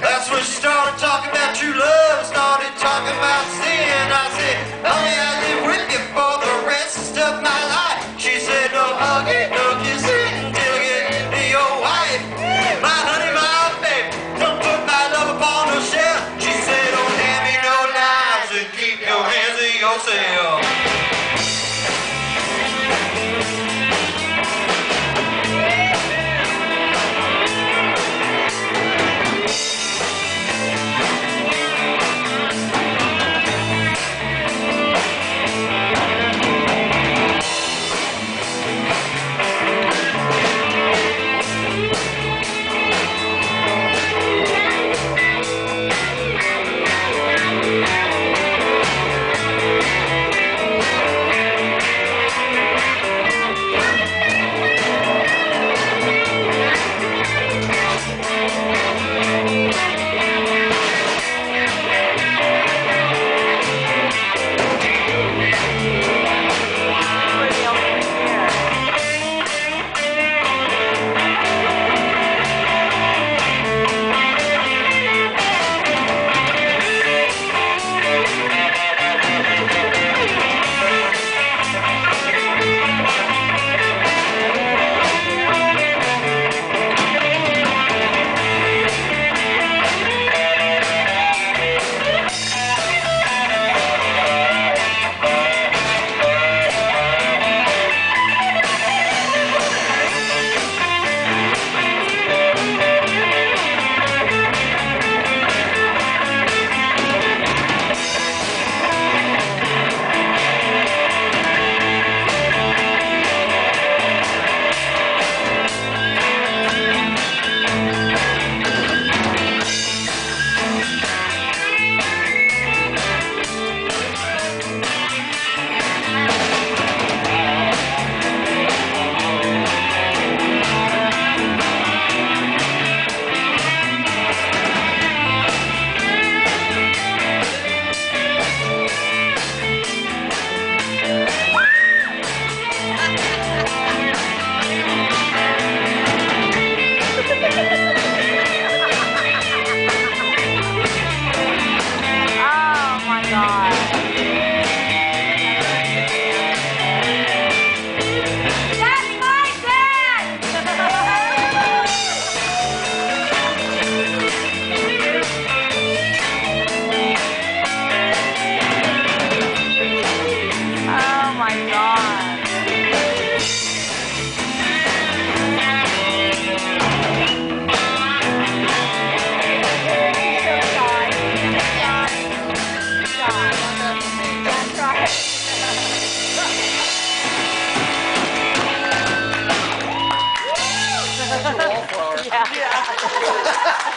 That's when she started talking about true love, started talking about sin. I said, honey, I live with you for the rest of my life. She said, no hugging, no kissing, till I get to your wife. My honey, my baby, don't put my love upon the shelf. She said, don't hand me no knives and keep your hands to yourself. yeah.